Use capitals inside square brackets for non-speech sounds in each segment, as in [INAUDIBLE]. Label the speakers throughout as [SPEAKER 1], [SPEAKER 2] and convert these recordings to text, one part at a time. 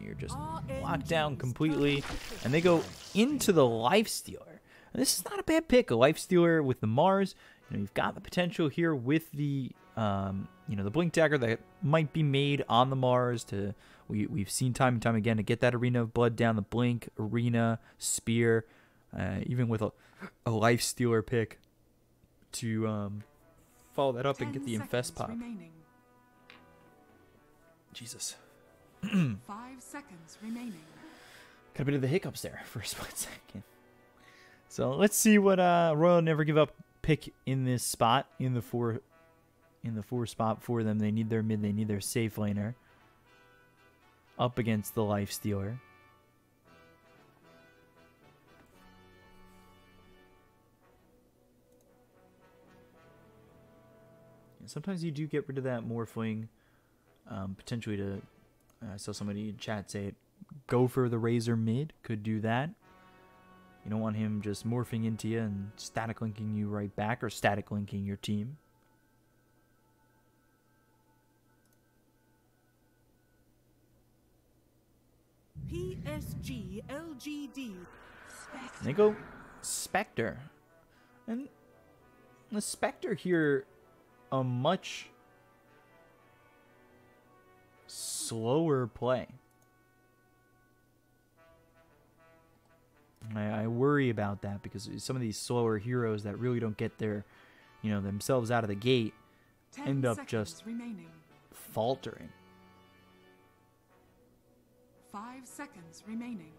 [SPEAKER 1] you're just locked down completely. And they go into the Life Stealer. And this is not a bad pick. A Life Stealer with the Mars. You know, you've got the potential here with the, um, you know, the Blink Dagger that might be made on the Mars to, we, we've seen time and time again to get that Arena of Blood down the Blink, Arena, Spear, uh, even with a, a Life Stealer pick to um, follow that up and get the Infest pop. Remaining. Jesus. Five seconds remaining. Got a bit of the hiccups there [LAUGHS] for a split second. So let's see what uh, Royal Never Give Up pick in this spot in the four in the four spot for them. They need their mid. They need their safe laner up against the Life Stealer. sometimes you do get rid of that morphling um, potentially to Uh, I saw somebody in chat say it. Go for the Razor mid. Could do that. You don't want him just morphing into you and static linking you right back or static linking your team. PSG LGD. They go Spectre. And the Spectre here, a much slower play. I, I, worry about that because some of these slower heroes that really don't get their, you know, themselves out of the gate end up just remaining. faltering. Five seconds remaining.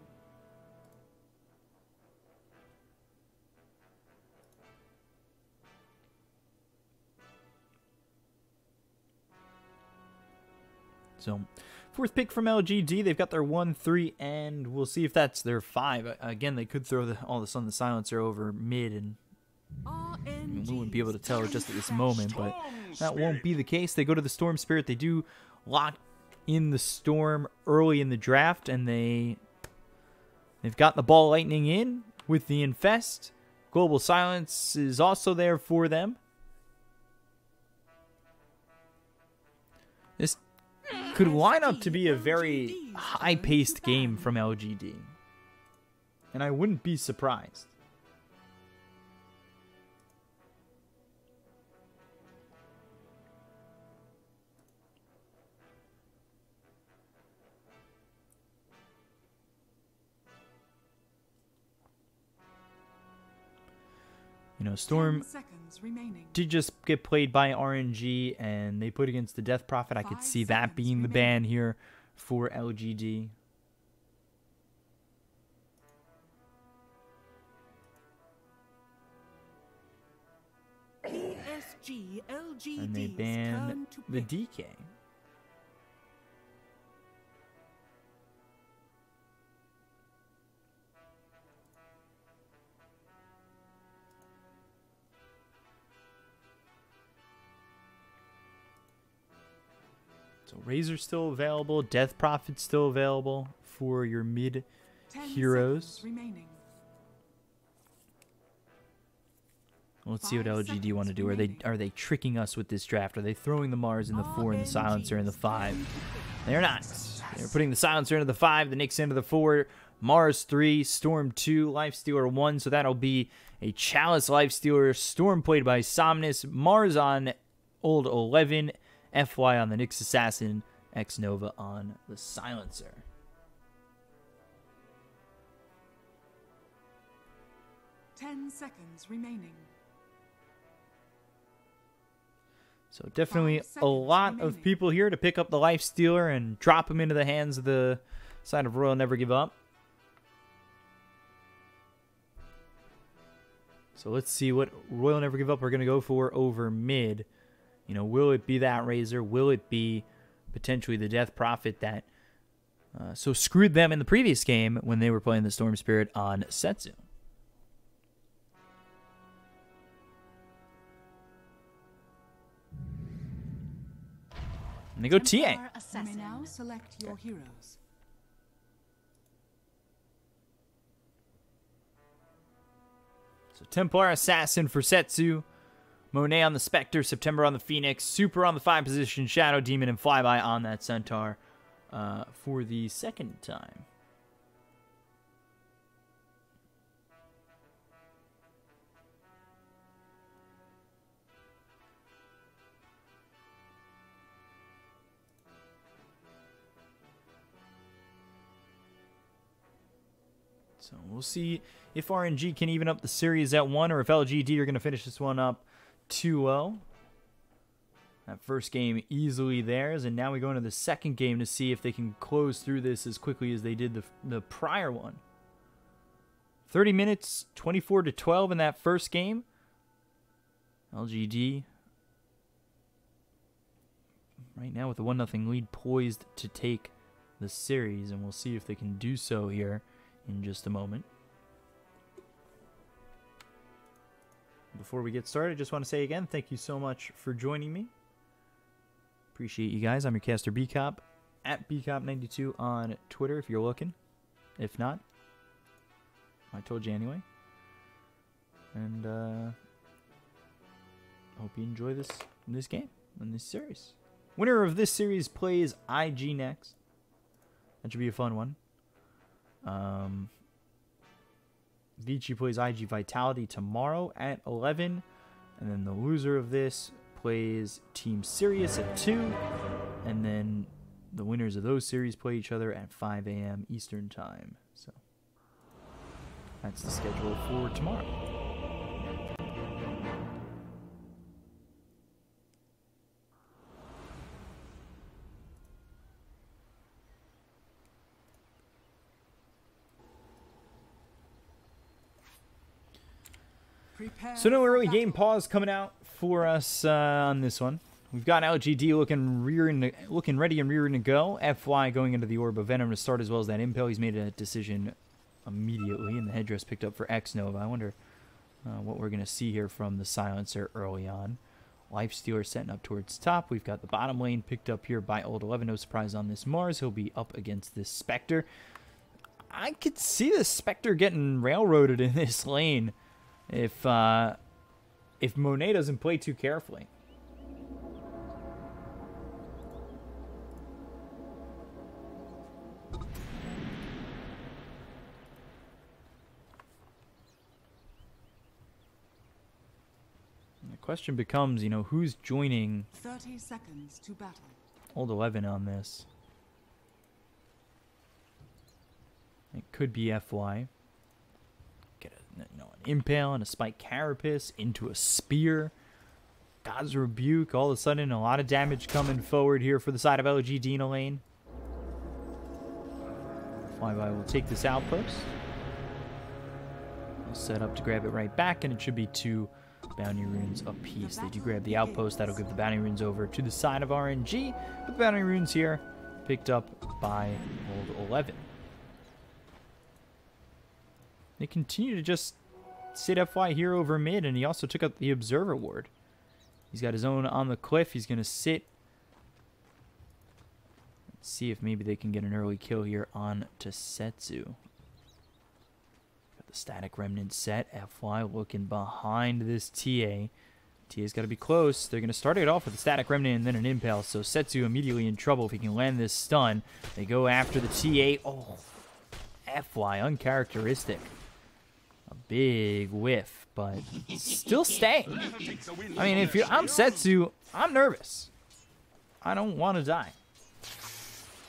[SPEAKER 1] So, fourth pick from LGD. They've got their one, three, and we'll see if that's their five. Again, they could throw the, all this on the silencer over mid, and we wouldn't be able to tell just at this moment, but that won't be the case. They go to the Storm Spirit. They do lock in the Storm early in the draft, and they they've got the ball lightning in with the Infest. Global Silence is also there for them. Could line up to be a very high-paced game from LGD. And I wouldn't be surprised. You know, Storm did just get played by RNG and they put against the Death Prophet. I could see that being the ban here for LGD. and they ban the DK. So Razor's still available. Death Prophet's still available for your mid heroes. Let's see what LGD want to do. Are they are they tricking us with this draft? Are they throwing the Mars in the four and the silencer in the five? They're not. They're putting the silencer into the five, the Nyx into the four, Mars three, Storm two, Life Stealer one. So that'll be a Chalice Life Stealer, Storm played by Somnus, Mars on old eleven, FY on the Nyx Assassin, X Nova on the Silencer. Ten seconds remaining. So definitely a lot remaining. of people here to pick up the Life Stealer and drop him into the hands of the side of Royal Never Give Up. So let's see what Royal Never Give Up are going to go for over mid. You know, will it be that Razor? Will it be potentially the Death Prophet that uh, so screwed them in the previous game when they were playing the Storm Spirit on Setsu? And they go TA. Now select your heroes. So Templar Assassin for Setsu. Monet on the Spectre, September on the Phoenix, Super on the 5 position, Shadow Demon, and Flyby on that Centaur uh, for the second time. So we'll see if RNG can even up the series at 1 or if LGD are going to finish this one up 2-0. That first game easily theirs, and now we go into the second game to see if they can close through this as quickly as they did the, the prior one. 30 minutes, 24 to 12 in that first game. LGD right now with a 1 0 lead poised to take the series, and we'll see if they can do so here in just a moment. Before we get started, I just want to say again, thank you so much for joining me. Appreciate you guys. I'm your caster Bkop at Bkop92 on Twitter if you're looking. If not, I told you anyway. And uh, hope you enjoy this this game and this series. Winner of this series plays IG next. That should be a fun one. Um, Vici plays IG Vitality tomorrow at 11. And then the loser of this plays Team Sirius at 2. And then the winners of those series play each other at 5 a.m. Eastern Time. So that's the schedule for tomorrow. So no early game pause coming out for us uh, on this one. We've got LGD looking rear looking ready and rearing to go. FY going into the Orb of Venom to start as well as that Impale. He's made a decision immediately, and the headdress picked up for X Nova. I wonder uh, what we're going to see here from the Silencer early on. Life Stealer setting up towards top. We've got the bottom lane picked up here by Old 11. No surprise on this Mars. He'll be up against this Spectre. I could see the Spectre getting railroaded in this lane if uh, if Monet doesn't play too carefully. the question becomes, you know, who's joining 30 seconds to battle. Old 11 on this. It could be FY you know, an impale and a spike carapace into a spear. God's rebuke. All of a sudden, a lot of damage coming forward here for the side of LG Dina lane. Flyby will take this outpost. We'll set up to grab it right back, and it should be two bounty runes apiece. They do grab the outpost. That'll give the bounty runes over to the side of RNG. But the bounty runes here picked up by Old 11. They continue to just sit FY here over mid, and he also took up the Observer Ward. He's got his own on the cliff. He's going to sit. Let's see if maybe they can get an early kill here on Setsu. Got the Static Remnant set. FY looking behind this TA. TA's got to be close. They're going to start it off with a Static Remnant and then an Impale, so Setsu immediately in trouble if he can land this stun. They go after the TA. Oh, FY, uncharacteristic big whiff, but still staying. [LAUGHS] I mean, if you're, I'm Setsu, I'm nervous. I don't want to die.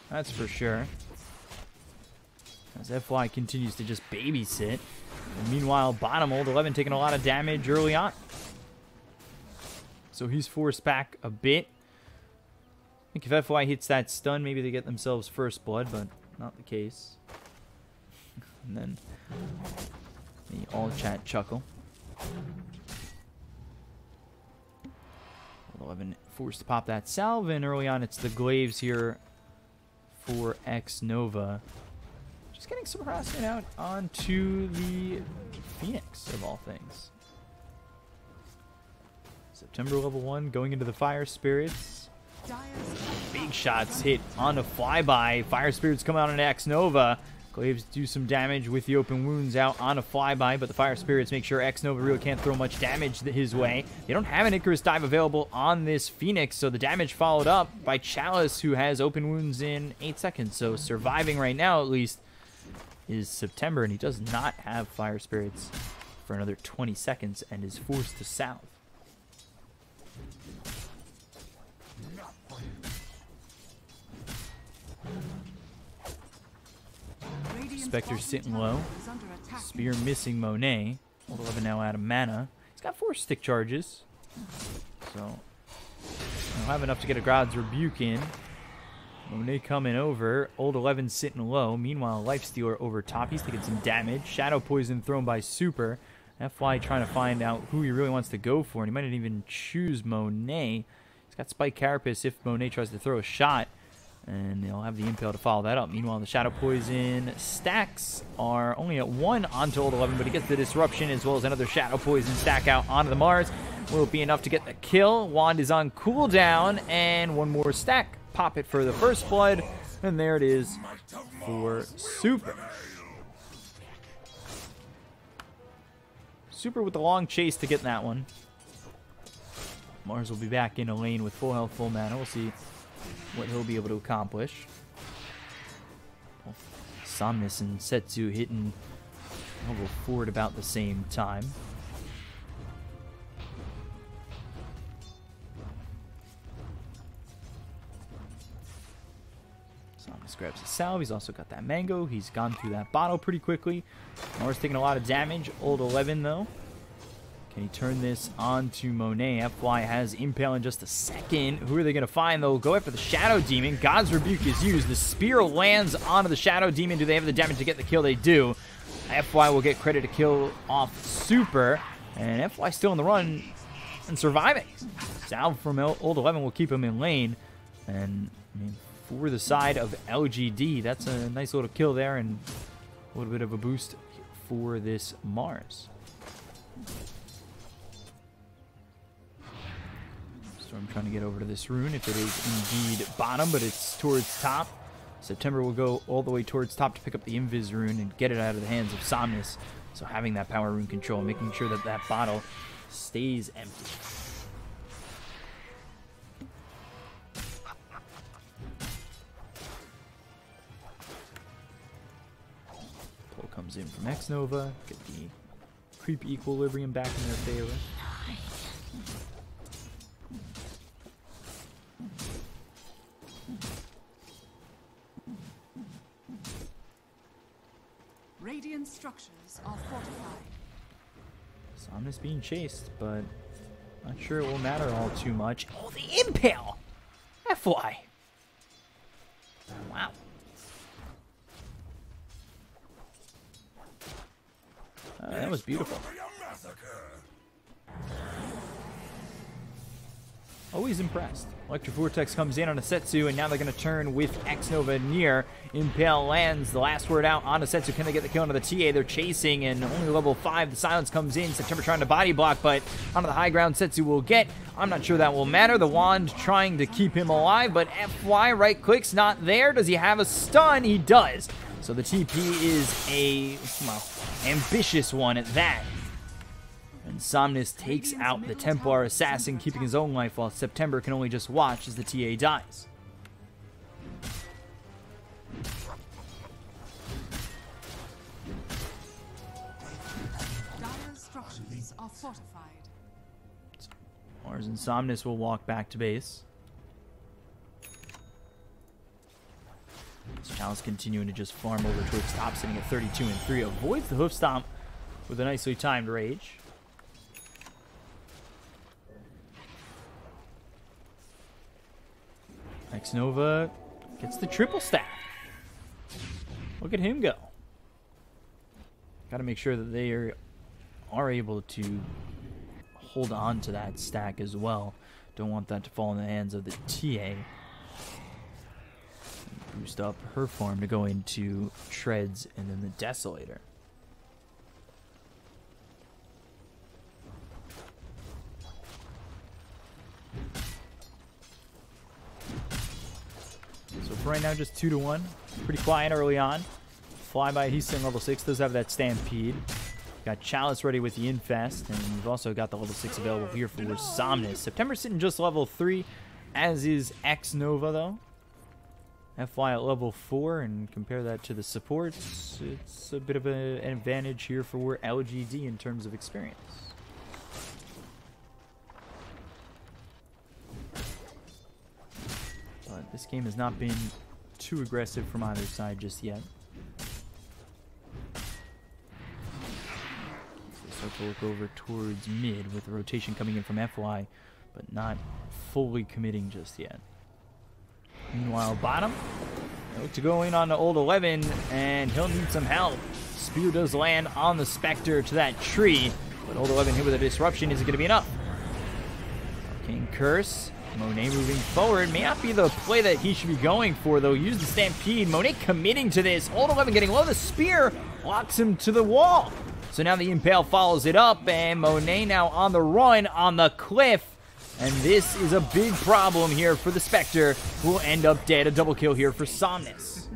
[SPEAKER 1] That's for sure. As FY continues to just babysit. And meanwhile, bottom old 11 taking a lot of damage early on. So he's forced back a bit. I think if FY hits that stun, maybe they get themselves first blood, but not the case. [LAUGHS] and then the all chat chuckle. 11 forced to pop that salve, and early on it's the Glaives here for X Nova. Just getting some harassment out onto the Phoenix, of all things. September level 1 going into the Fire Spirits. Big shots hit on a flyby. Fire Spirits come out on X Nova. Glaives do some damage with the open wounds out on a flyby, but the Fire Spirits make sure X Nova can't throw much damage his way. They don't have an Icarus dive available on this Phoenix, so the damage followed up by Chalice, who has open wounds in 8 seconds. So surviving right now, at least, is September, and he does not have Fire Spirits for another 20 seconds and is forced to south. Spectre sitting low. Spear missing Monet. Old 11 now out of mana. He's got four stick charges. So, he'll have enough to get a God's Rebuke in. Monet coming over. Old 11 sitting low. Meanwhile, Life Stealer over top. He's taking some damage. Shadow Poison thrown by Super. FY trying to find out who he really wants to go for. And he might not even choose Monet. He's got Spike Carapace if Monet tries to throw a shot. And they'll have the Impale to follow that up. Meanwhile, the Shadow Poison stacks are only at one onto Old 11, but he gets the Disruption as well as another Shadow Poison stack out onto the Mars. Will it be enough to get the kill? Wand is on cooldown, and one more stack. Pop it for the First Blood, and there it is for Super. Super with the long chase to get that one. Mars will be back in a lane with full health, full mana. We'll see what he'll be able to accomplish. Somnus and Setsu hitting level 4 at about the same time. Somnus grabs his salve. He's also got that mango. He's gone through that bottle pretty quickly. Nora's taking a lot of damage. Old 11, though. Can he turn this on to Monet? FY has Impale in just a second. Who are they going to find, though? Go after the Shadow Demon. God's Rebuke is used. The Spear lands onto the Shadow Demon. Do they have the damage to get the kill? They do. FY will get credit to kill off Super. And FY still in the run and surviving. Salve from Old 11 will keep him in lane. And, I mean, for the side of LGD, that's a nice little kill there and a little bit of a boost for this Mars. I'm trying to get over to this rune if it is indeed bottom, but it's towards top. September will go all the way towards top to pick up the Invis rune and get it out of the hands of Somnus. So having that power rune control, making sure that that bottle stays empty. Pull comes in from X Nova, get the creep equilibrium back in their favor. Radiant structures are fortified. Somnus being chased, but not sure it will matter all too much. Oh, the impale! FY! Wow. Uh, that was beautiful. Always impressed. Electric Vortex comes in on a Setsu, and now they're going to turn with X Nova near. Impale lands the last word out on a Setsu. Can they get the kill onto the TA? They're chasing, and only level 5. The silence comes in. September trying to body block, but onto the high ground Setsu will get. I'm not sure that will matter. The Wand trying to keep him alive, but FY right click's not there. Does he have a stun? He does. So the TP is a, well, ambitious one at that. Somnus takes out the Templar assassin, keeping his own life, while September can only just watch as the TA dies. Mars and Somnus will walk back to base. Chalice continuing to just farm over towards top, sitting at 32 and 3. Avoids the hoof stomp with a nicely timed rage. X Nova gets the triple stack. Look at him go. Got to make sure that they are, are able to hold on to that stack as well. Don't want that to fall in the hands of the TA. Boost up her farm to go into Treads and then the Desolator. So for right now, just 2 to one. Pretty quiet early on. Flyby, he's still level 6, does have that Stampede. Got Chalice ready with the Infest, and we've also got the level 6 available here for Somnus. September sitting just level 3, as is X Nova, though. FY at level 4, and compare that to the supports, it's a bit of a, an advantage here for LGD in terms of experience. This game has not been too aggressive from either side just yet. So start to look over towards mid with the rotation coming in from FY, but not fully committing just yet. Meanwhile, bottom, look to go in on the old 11, and he'll need some help. Spear does land on the Spectre to that tree, but old 11 hit with a disruption isn't going to be enough. King Curse, Monet moving forward may not be the play that he should be going for, though. Use the Stampede. Monet committing to this. Old 11 getting low. The Spear locks him to the wall. So now the Impale follows it up, and Monet now on the run on the cliff. And this is a big problem here for the Spectre, who will end up dead. A double kill here for Somnus.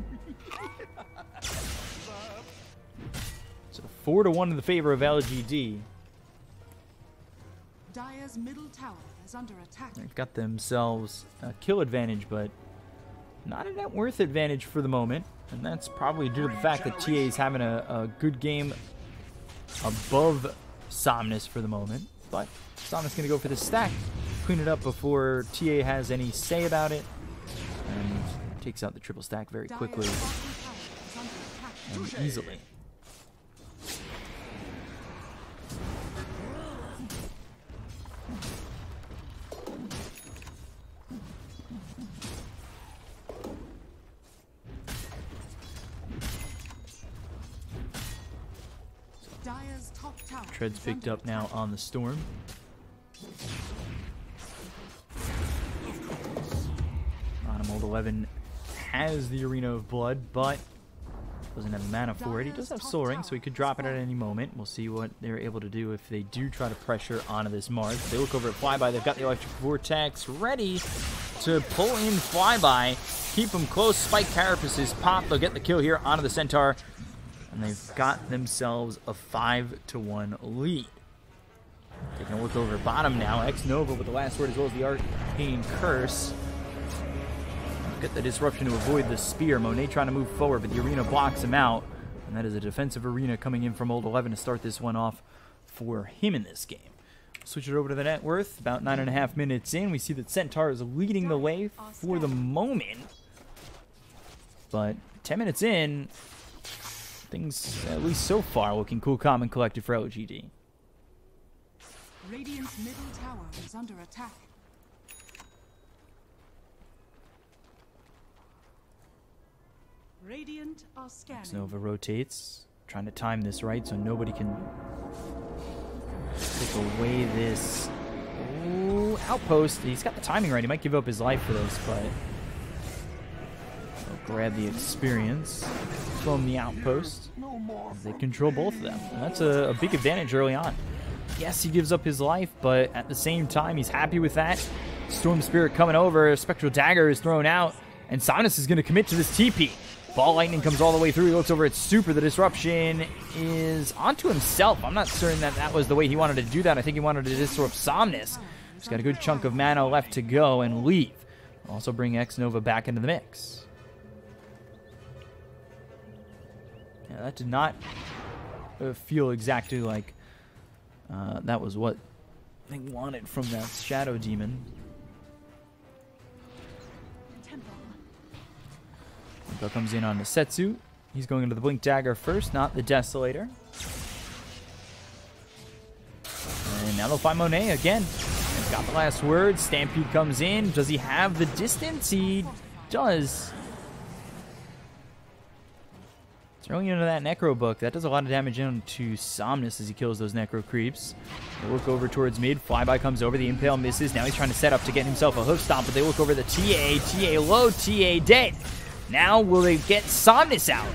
[SPEAKER 1] so 4 to 1 in the favor of LGD. Dire's middle tower. They've got themselves a kill advantage, but not a net worth advantage for the moment. And that's probably due to the fact that TA is having a, a good game above Somnus for the moment. But Somnus going to go for the stack clean it up before TA has any say about it. And takes out the triple stack very quickly and easily. Treads picked up now on the storm. Old 11 has the Arena of Blood, but doesn't have mana for it. He does have Soul Ring, so he could drop it at any moment. We'll see what they're able to do if they do try to pressure onto this Mars. They look over at Flyby. They've got the Electric Vortex ready to pull in Flyby. Keep them close. Spike Carapaces pop. They'll get the kill here onto the Centaur. And they've got themselves a 5 to one lead. Taking a look over bottom now. X Nova with the last word as well as the Arcane Curse. Get the disruption to avoid the spear. Monet trying to move forward, but the arena blocks him out. And that is a defensive arena coming in from Old 11 to start this one off for him in this game. Switch it over to the net worth. About nine and a half minutes in, we see that Centaur is leading the way for the moment. But 10 minutes in, things, at least so far, looking cool, calm, and collected for LGD. Radiant's middle tower is under attack. Radiant are scanning. Nova rotates, trying to time this right so nobody can take away this Ooh, outpost. He's got the timing right. He might give up his life for this, but he'll grab the experience from the outpost. They control both of them. And that's a, a big advantage early on. Yes, he gives up his life, but at the same time, he's happy with that. Storm Spirit coming over, Spectral Dagger is thrown out, and Sinus is going to commit to this TP. Ball Lightning comes all the way through. He looks over at Super. The disruption is onto himself. I'm not certain that that was the way he wanted to do that. I think he wanted to disrupt Somnus. He's got a good chunk of mana left to go and leave. Also bring X Nova back into the mix. Yeah, that did not uh, feel exactly like uh, that was what they wanted from that Shadow Demon. Go comes in on the Setsu. He's going into the Blink Dagger first, not the Desolator. And now they'll find Monet again. He's got the last word. Stampede comes in. Does he have the distance? He does. Throwing into that Necro book, that does a lot of damage into Somnus as he kills those Necro creeps. They look over towards mid. Flyby comes over. The Impale misses. Now he's trying to set up to get himself a hoof stomp, but they look over the TA. TA low, TA dead. Now will they get Somnus out?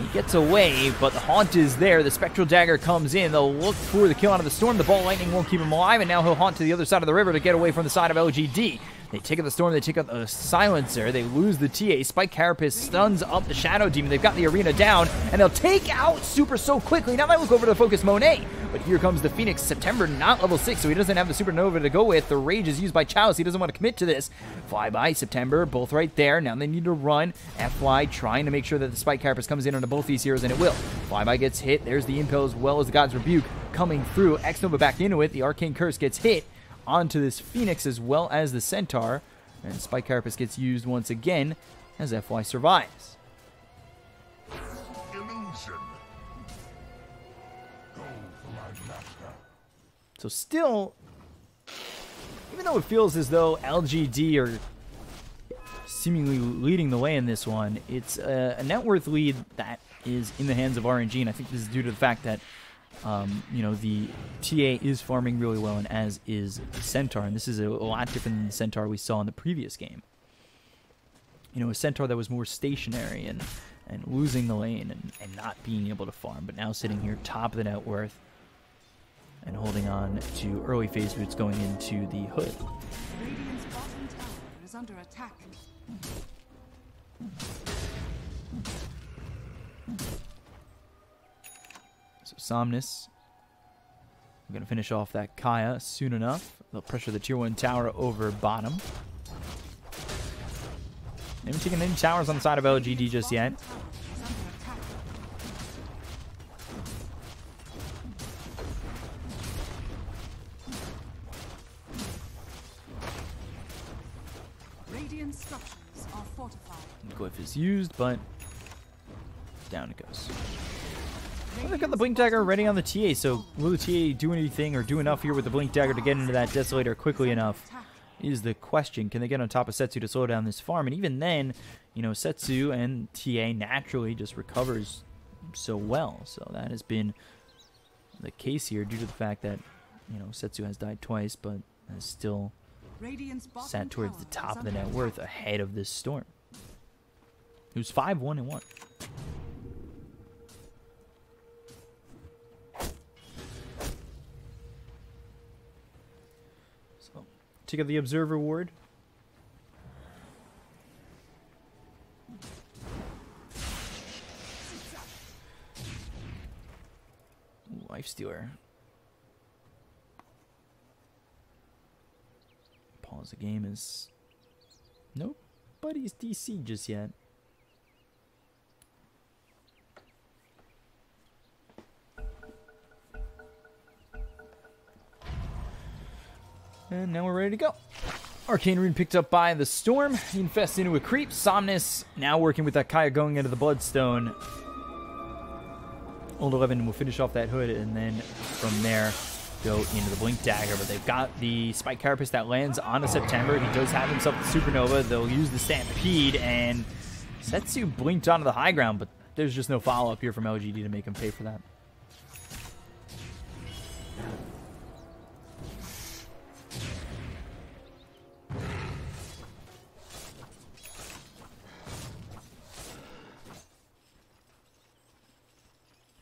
[SPEAKER 1] He gets away, but the Haunt is there. The Spectral Dagger comes in. They'll look for the kill out of the Storm. The Ball Lightning won't keep him alive, and now he'll haunt to the other side of the river to get away from the side of LGD. They take out the Storm, they take out the Silencer, they lose the TA. Spike Carapace stuns up the Shadow Demon. They've got the arena down, and they'll take out Super so quickly. Now they look over to the focus Monet, but here comes the Phoenix. September not level 6, so he doesn't have the Supernova to go with. The Rage is used by Chalice. He doesn't want to commit to this. Fly by September, both right there. Now they need to run. FY trying to make sure that the Spike Carapace comes in onto both these heroes, and it will. Flyby gets hit. There's the Impale as well as the God's Rebuke coming through. X Nova back into it. The Arcane Curse gets hit onto this Phoenix as well as the Centaur. And Spike Carapace gets used once again as FY survives. So still, even though it feels as though LGD are seemingly leading the way in this one, it's a, a net worth lead that is in the hands of RNG, and I think this is due to the fact that um, you know, the TA is farming really well, and as is Centaur. And this is a, lot different than the Centaur we saw in the previous game. You know, a Centaur that was more stationary and, and losing the lane and, and not being able to farm, but now sitting here top of the net worth and holding on to early phase boots going into the hood. Radiant's bottom tower is under attack. Somnus. I'm going to finish off that Kaya soon enough. They'll pressure the tier 1 tower over bottom. They haven't taken any towers on the side of LGD just yet. Glyph is used, but down it goes. They've got the Blink Dagger ready on the TA, so will the TA do anything or do enough here with the Blink Dagger to get into that Desolator quickly enough? Is the question. Can they get on top of Setsu to slow down this farm? And even then, you know, Setsu and TA naturally just recovers so well. So that has been the case here due to the fact that, you know, Setsu has died twice, but has still sat towards the top of the net worth ahead of this storm. Who's 5 1 and 1. Take out the Observer Ward. Life Stealer. Pause the game is... Nope. Buddy's DC just yet. And now we're ready to go. Arcane Rune picked up by the Storm. He infests into a creep. Somnus now working with that Kaya going into the Bloodstone. Old 11 will finish off that hood and then from there go into the Blink Dagger. But they've got the Spike Carapace that lands on a September. He does have himself the Supernova. They'll use the Stampede and Setsu blinked onto the high ground, but there's just no follow-up here from LGD to make him pay for that.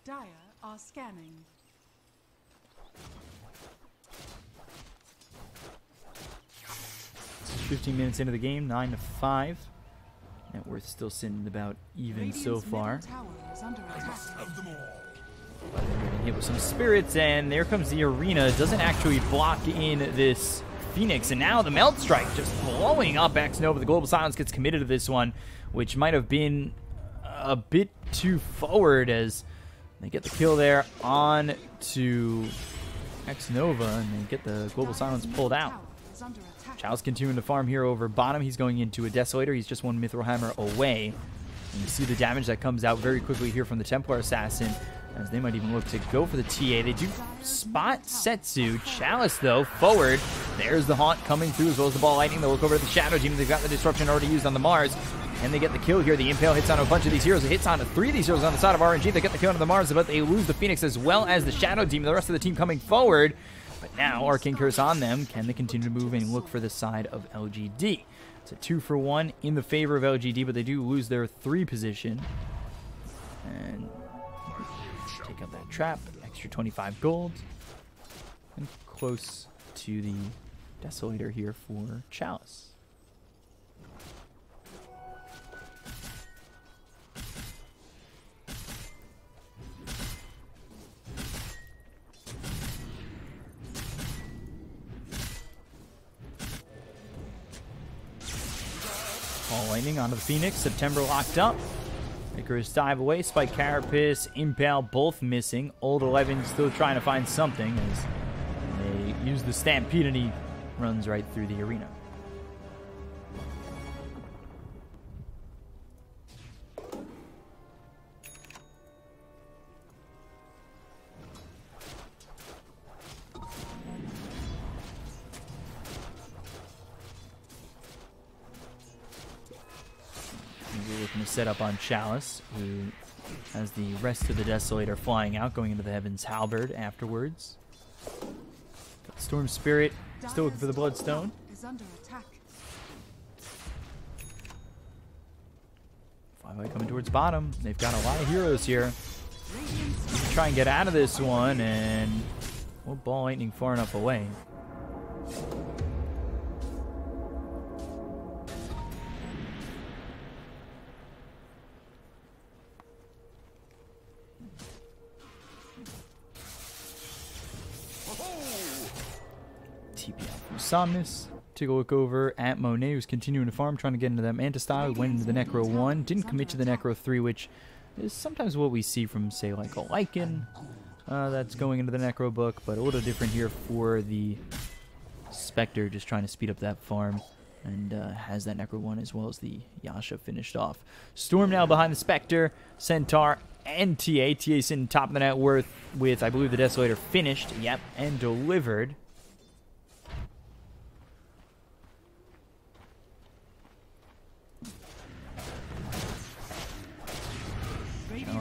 [SPEAKER 1] Are scanning. Fifteen minutes into the game, nine to five. Net worth still sitting about even Radiant's so far. Hit with some spirits, and there comes the arena. Doesn't actually block in this Phoenix, and now the Melt Strike just blowing up X Nova. The Global Silence gets committed to this one, which might have been a bit too forward as they get the kill there on to X Nova, and they get the Global Silence pulled out. Chalice continuing to farm here over bottom. He's going into a Desolator. He's just one Mithril Hammer away. And you see the damage that comes out very quickly here from the Templar Assassin, as they might even look to go for the TA. They do spot Setsu. Chalice, though, forward. There's the Haunt coming through, as well as the Ball Lightning. They'll look over at the Shadow Demon. They've got the Disruption already used on the Mars. And they get the kill here. The Impale hits on a bunch of these heroes. It hits on three of these heroes on the side of RNG. They get the kill on the Mars, but they lose the Phoenix as well as the Shadow Demon. The rest of the team coming forward. But now Arcane Curse on them. Can they continue to move and look for the side of LGD? It's a two for one in the favor of LGD, but they do lose their three position. And take out that trap. Extra 25 gold. And close to the Desolator here for Chalice. Onto the Phoenix. September locked up. Icarus dive away. Spike Carapace, Impale both missing. Old 11 still trying to find something as they use the Stampede and he runs right through the arena. Set up on Chalice, who has the rest of the Desolator flying out, going into the Heaven's Halberd afterwards. Got Storm Spirit, still looking for the Bloodstone. Finally coming towards bottom. They've got a lot of heroes here. Try and get out of this one, and we'll ball lightning far enough away. Somnus. Take a look over at Monet, who's continuing to farm, trying to get into that Manta style. Went into the Necro 1. Didn't commit to the Necro 3, which is sometimes what we see from, say, like a Lycan. Uh, that's going into the Necro book, but a little different here for the Spectre, just trying to speed up that farm. And uh, has that Necro 1 as well as the Yasha finished off. Storm now behind the Spectre, Centaur, and TA. TA sitting top of the net worth with, I believe, the Desolator finished. Yep, and delivered.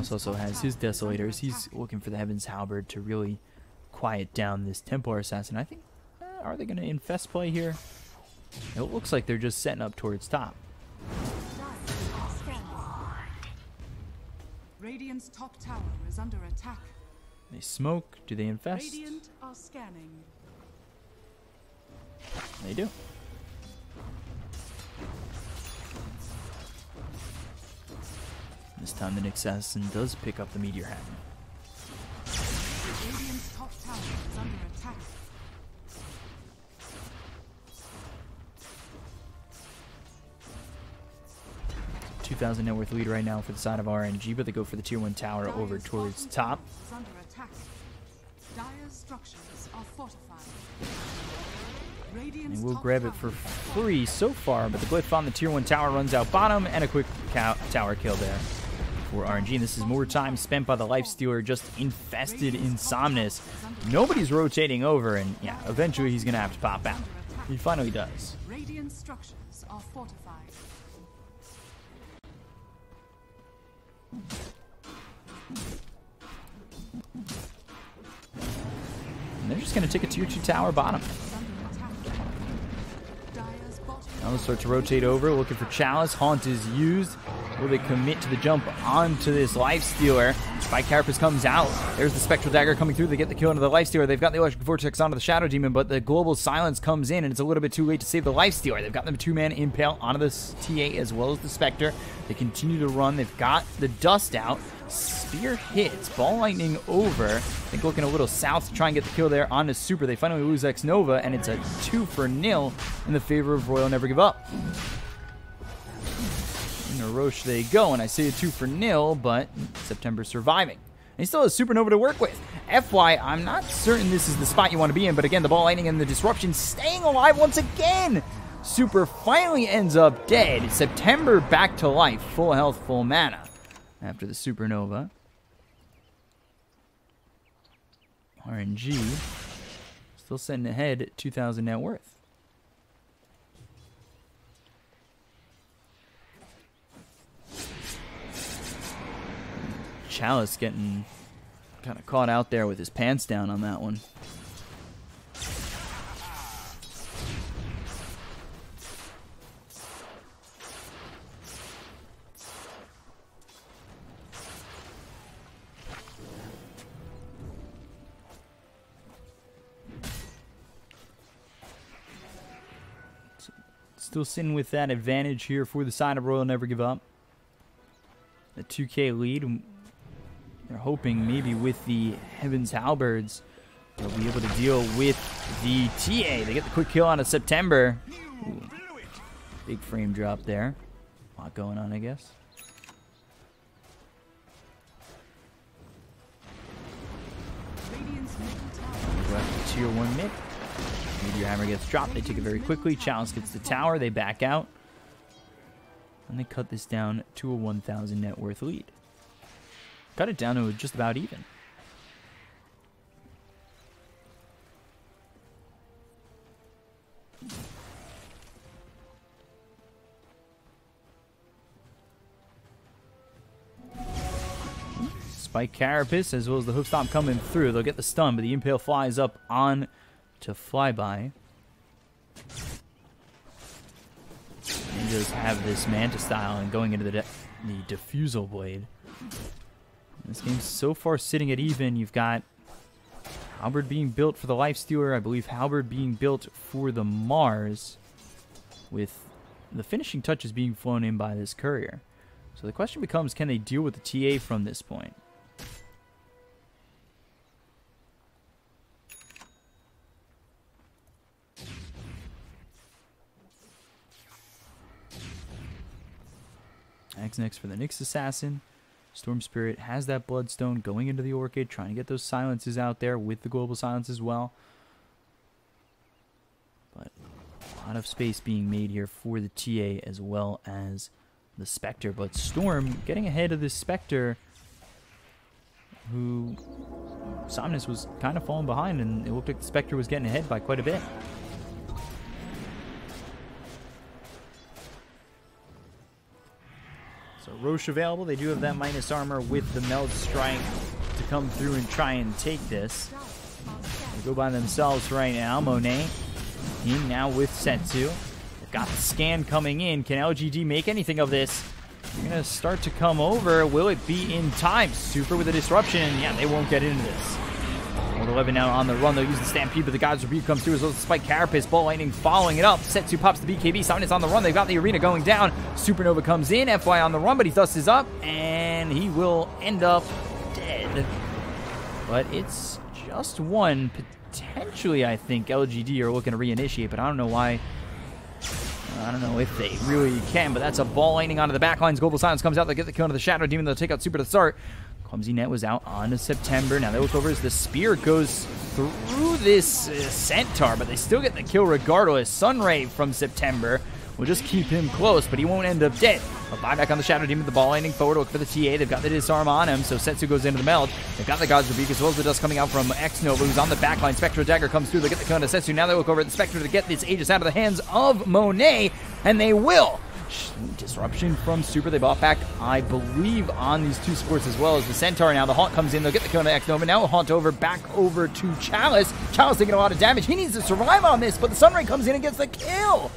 [SPEAKER 1] Also has his Desolators. He's looking for the Heaven's Halberd to really quiet down this Templar Assassin. I think, uh, are they going to infest play here? It looks like they're just setting up towards top. Radiant's top tower is under attack. They smoke. Do they infest? Radiant are scanning. They do. This time the Assassin does pick up the Meteor hammer. Radiant's top tower is under attack. Two thousand net worth lead right now for the side of RNG, but they go for the tier one tower over towards top. structures are And we'll grab it for free so far, but the glyph on the tier 1 tower runs out bottom, and a quick tower kill there for RNG. And this is more time spent by the Lifestealer just infested in Somnus. Nobody's rotating over, and yeah, eventually he's going to have to pop out. He finally does. Radiant structures are fortified. And they're just going to take a tier 2 tower bottom. Now they'll start to rotate over, looking for Chalice. Haunt is used. Will they commit to the jump onto this Life Stealer? Spike Carapace comes out. There's the Spectral Dagger coming through. They get the kill into the Life Stealer. They've got the Electric Vortex onto the Shadow Demon, but the Global Silence comes in, and it's a little bit too late to save the Life Stealer. They've got the two-man Impale onto the TA as well as the Spectre. They continue to run. They've got the Dust out. Spear hits. Ball Lightning over. I think looking a little south to try and get the kill there on the Super. They finally lose X Nova, and it's a two for nil in the favor of Royal Never Give Up. Roche they go, and I say a two for nil, but September surviving. And he still has Supernova to work with. FY, I'm not certain this is the spot you want to be in, but again, the ball lightning and the disruption staying alive once again. Super finally ends up dead. September back to life, full health, full mana after the supernova. RNG still sitting ahead at 2,000 net worth. Chalice getting kind of caught out there with his pants down on that one. Still sitting with that advantage here for the side of Royal Never Give Up. The 2K lead. They're hoping maybe with the Heavens Halberds they'll be able to deal with the TA. They get the quick kill on a September. Ooh. Big frame drop there. A lot going on, I guess. Go after tier 1 mid. Meteor Hammer gets dropped. They take it very quickly. Chalice gets the tower. They back out. And they cut this down to a 1,000 net worth lead. Cut it down to just about even. Spike Carapace as well as the hoof stomp coming through. They'll get the stun, but the impale flies up on to flyby. Ninjas have this Manta style and going into the the Diffusal Blade. This game's so far sitting at even. You've got Halberd being built for the Lifestealer. I believe Halberd being built for the Mars. With the finishing touches being flown in by this Courier. So the question becomes, can they deal with the TA from this point? Axe next for the Nyx Assassin. Storm Spirit has that Bloodstone going into the Orchid, trying to get those silences out there with the Global Silence as well. But a lot of space being made here for the TA as well as the Spectre. But Storm getting ahead of this Spectre, who Somnus was kind of falling behind, and it looked like the Spectre was getting ahead by quite a bit. So Rosh available. They do have that minus armor with the Meld Strike to come through and try and take this. They go by themselves right now. Monet in now with Setsu. They've got the scan coming in. Can LGD make anything of this? They're going to start to come over. Will it be in time? Super with a disruption. Yeah, they won't get into this. Old 11 now on the run. They'll use the Stampede, but the God's Rebuke comes through as well as the Spike Carapace. Ball Lightning following it up. Setsu pops the BKB. Simon is on the run. They've got the arena going down. Supernova comes in. FY on the run, but he thrusts up, and he will end up dead. But it's just one. Potentially, I think LGD are looking to reinitiate, but I don't know why. I don't know if they really can, but that's a ball lightning onto the backlines. Global Silence comes out. They get the kill into the Shadow Demon. They'll take out Super to start. Clumsy Net was out on September. Now they look over as the spear goes through this uh, Centaur, but they still get the kill regardless. Sunray from September will just keep him close, but he won't end up dead. A buyback on the Shadow Demon, the ball landing forward, to look for the TA. They've got the disarm on him, so Setsu goes into the meld. They've got the God's Rebuke as well as the dust coming out from X Nova, who's on the backline. Spectral Dagger comes through. They get the kill on Setsu. Now they look over at the Spectre to get this Aegis out of the hands of Monet, and they will. Disruption from Super. They bought back, I believe, on these two sports as well as the Centaur. Now the Haunt comes in. They'll get the kill on the X-Nova. Now Haunt over, back over to Chalice. Chalice taking a lot of damage. He needs to survive on this, but the Sunray comes in and gets the kill.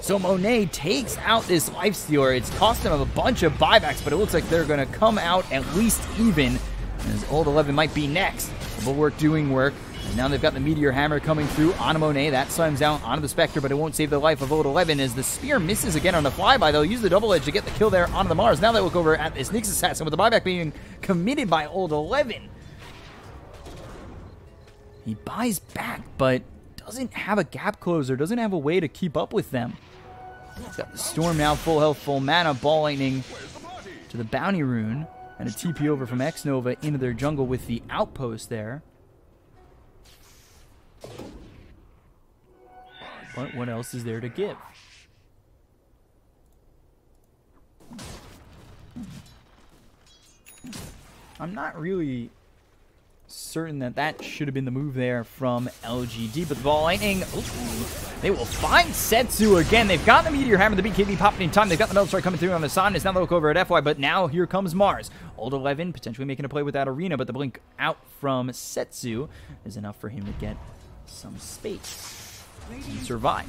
[SPEAKER 1] So Monet takes out this Life Stealer. It's cost them a bunch of buybacks, but it looks like they're going to come out at least even. As Old 11 might be next. but we're doing work. And now they've got the Meteor Hammer coming through on Monet. That slams down onto the Spectre, but it won't save the life of Old 11 as the Spear misses again on the flyby. They'll use the double edge to get the kill there onto the Mars. Now they look over at this Nyx Assassin with the buyback being committed by Old 11. He buys back, but doesn't have a gap closer, doesn't have a way to keep up with them. He's got the Storm now, full health, full mana, Ball Lightning to the Bounty Rune, and a TP over from X Nova into their jungle with the Outpost there. But what else is there to give? I'm not really certain that that should have been the move there from LGD, but the ball lightning, ooh, they will find Setsu again. They've got the Meteor Hammer, the BKB popping in time. They've got the Meld Strike coming through on the Somnus. Now they look over at FY, but now here comes Mars. Old 11 potentially making a play with that arena, but the blink out from Setsu is enough for him to get some space and survive.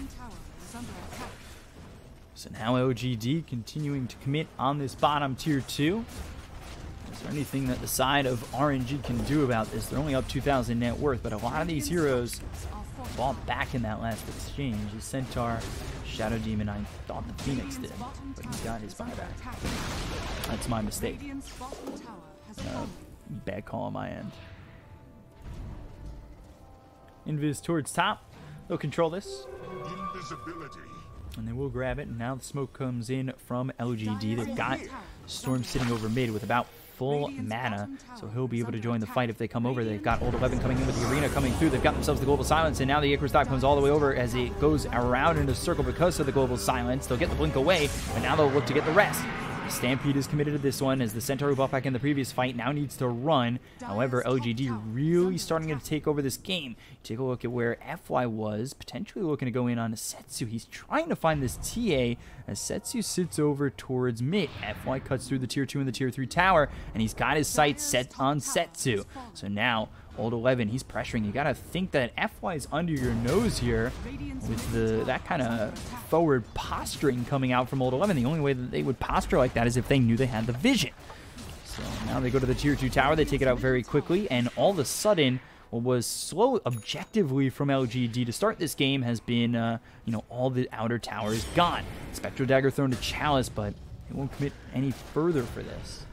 [SPEAKER 1] So now LGD continuing to commit on this bottom tier 2. Is there anything that the side of RNG can do about this? They're only up 2,000 net worth, but a lot of these heroes bought back in that last exchange. The Centaur, Shadow Demon, I thought the Phoenix did, but he's got his buyback. That's my mistake. Uh, bad call on my end. Invis towards top. They'll control this.
[SPEAKER 2] Invisibility.
[SPEAKER 1] And they will grab it. And now the smoke comes in from LGD. They've got Storm sitting over mid with about full mana, so he'll be able to join the fight if they come over. They've got Old 11 coming in with the arena coming through. They've got themselves the Global Silence, and now the Icarus Dive comes all the way over as it goes around in a circle because of the Global Silence. They'll get the Blink away, but now they'll look to get the rest. Stampede is committed to this one as the Centaur who buffed back in the previous fight now needs to run. However, LGD really starting to take over this game. Take a look at where FY was, potentially looking to go in on Setsu. He's trying to find this TA as Setsu sits over towards mid. FY cuts through the tier 2 and the tier 3 tower, and he's got his sights set on Setsu. So now Old 11, he's pressuring. You got to think that FY is under your nose here with the that kind of forward posturing coming out from Old 11. The only way that they would posture like that is if they knew they had the vision. So now they go to the tier 2 tower. They take it out very quickly, and all of a sudden, what was slow objectively from LGD to start this game has been, uh, you know, all the outer towers gone. Spectral Dagger thrown to Chalice, but it won't commit any further for this.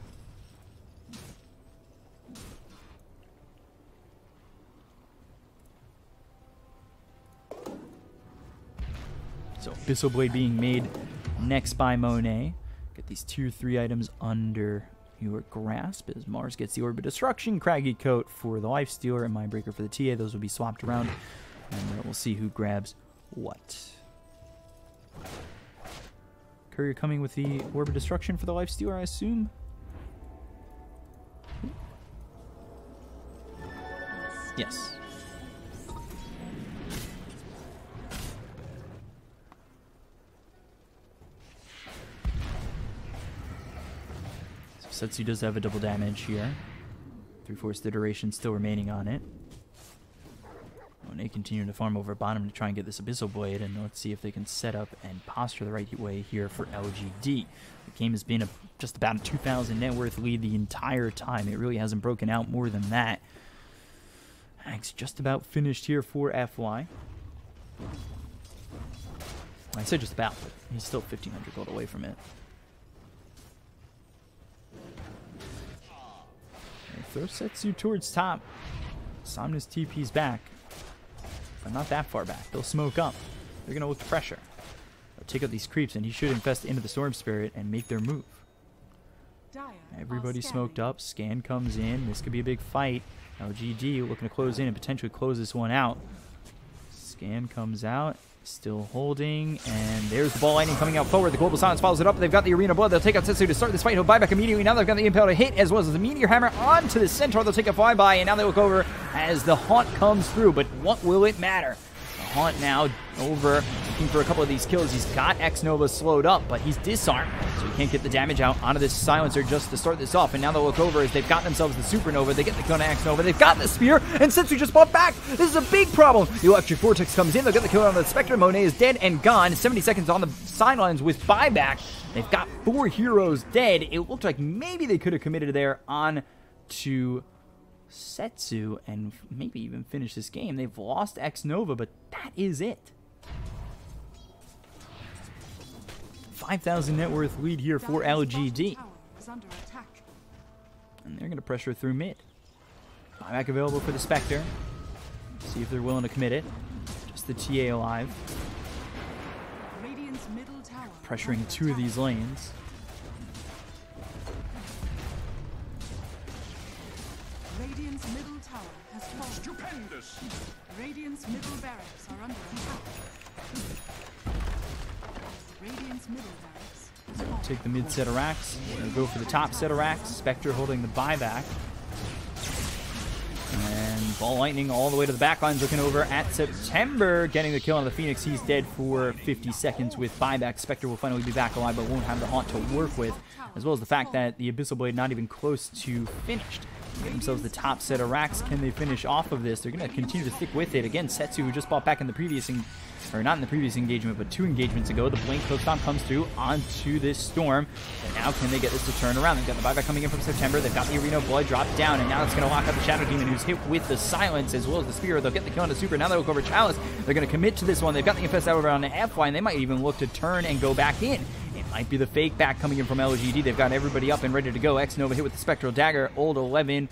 [SPEAKER 1] Abyssal Blade being made next by Monet. Get these tier 3 items under your grasp as Mars gets the Orb of Destruction, Craggy Coat for the Life Stealer, and Mindbreaker for the TA. Those will be swapped around, and uh, we'll see who grabs what. Courier coming with the Orb of Destruction for the Life Stealer, I assume? Yes. Setsu does have a double damage here. Three forced iteration still remaining on it. Monet continuing to farm over bottom to try and get this Abyssal Blade, and let's see if they can set up and posture the right way here for LGD. The game has been a, just about a 2,000 net worth lead the entire time. It really hasn't broken out more than that. It's just about finished here for FY. I said just about, but he's still 1,500 gold away from it. Throw Setsu towards top. Somnus TP's back. But not that far back. They'll smoke up. They're going to look to pressure. They'll take out these creeps, and he should infest into the Storm Spirit and make their move. Everybody oh, smoked up. Scan comes in. This could be a big fight. LGD looking to close in and potentially close this one out. Scan comes out. Still holding, and there's the ball lightning coming out forward. The Global Silence follows it up. They've got the Arena Blood. They'll take out Setsu to start this fight. He'll buy back immediately. Now they've got the Impale to hit, as well as the Meteor Hammer onto the Centaur. They'll take a flyby, and now they look over as the Haunt comes through. But what will it matter? Haunt now over, looking for a couple of these kills. He's got X Nova slowed up, but he's disarmed, so he can't get the damage out onto this silencer just to start this off. And now they'll look over as they've got themselves the Supernova. They get the kill on X Nova. They've got the Spear, and since we just bought back, this is a big problem. The Electric Vortex comes in. They'll get the kill on the Spectre. Monet is dead and gone. 70 seconds on the sidelines with buyback. They've got four heroes dead. It looked like maybe they could have committed there on to Setsu and maybe even finish this game. They've lost X Nova, but that is it. 5,000 net worth lead here for LGD. And they're going to pressure through mid. Buyback available for the Spectre. See if they're willing to commit it. Just the TA alive. Pressuring two of these lanes.
[SPEAKER 2] Radiant's middle tower has fallen. Stupendous! Radiant's middle barracks are under attack. Radiant's middle barracks.
[SPEAKER 1] Take the mid set of racks. Go for the top set of racks. Spectre holding the buyback. And Ball Lightning all the way to the back lines looking over at September, getting the kill on the Phoenix. He's dead for 50 seconds with buyback. Spectre will finally be back alive, but won't have the Haunt to work with, as well as the fact that the Abyssal Blade not even close to finished. Get themselves the top set of racks. Can they finish off of this? They're going to continue to stick with it. Again, Setsu, who just bought back in the previous, or not in the previous engagement, but two engagements ago. The Blink Hook comes through onto this Storm. And now can they get this to turn around? They've got the buyback coming in from September. They've got the Arena Blood dropped down, and now it's going to lock up the Shadow Demon, who's hit with the Silence as well as the Spear. They'll get the kill on the Super. Now they look over Chalice. They're going to commit to this one. They've got the Infest over on the FY, and they might even look to turn and go back in. It might be the fake back coming in from LGD. They've got everybody up and ready to go. X Nova hit with the Spectral Dagger. Old 11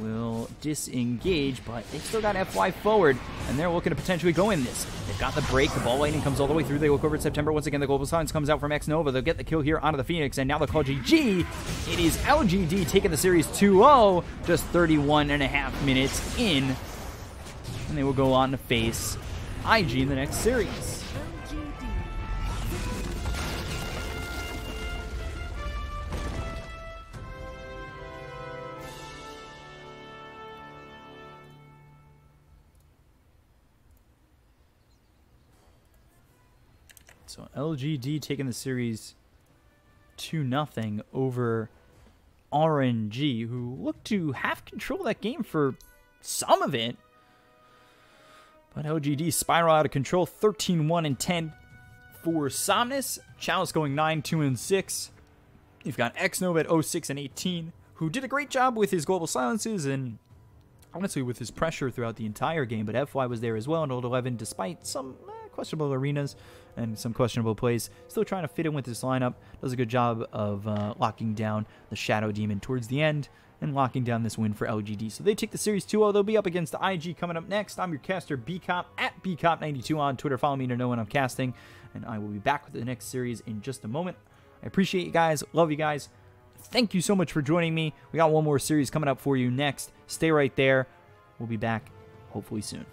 [SPEAKER 1] will disengage, but they still got FY forward, and they're looking to potentially go in this. They've got the break. The ball lightning comes all the way through. They look over at September. Once again, the Global Silence comes out from X Nova. They'll get the kill here onto the Phoenix, and now they'll call GG. It is LGD taking the series 2 0, just 31 and a half minutes in. And they will go on to face IG in the next series. LGD taking the series 2 nothing over RNG, who looked to have control that game for some of it. But LGD spiral out of control 13 1 and 10 for Somnus. Chalice going 9 2 and 6. You've got Xnova at 06 and 18, who did a great job with his global silences and honestly with his pressure throughout the entire game. But FY was there as well in old 11, despite some questionable arenas and some questionable plays. Still trying to fit in with this lineup. Does a good job of uh, locking down the Shadow Demon towards the end and locking down this win for LGD. So they take the series 2-0. They'll be up against IG coming up next. I'm your caster, Bkop, at Bkop92 on Twitter. Follow me to know when I'm casting, and I will be back with the next series in just a moment. I appreciate you guys. Love you guys. Thank you so much for joining me. We got one more series coming up for you next. Stay right there. We'll be back hopefully soon.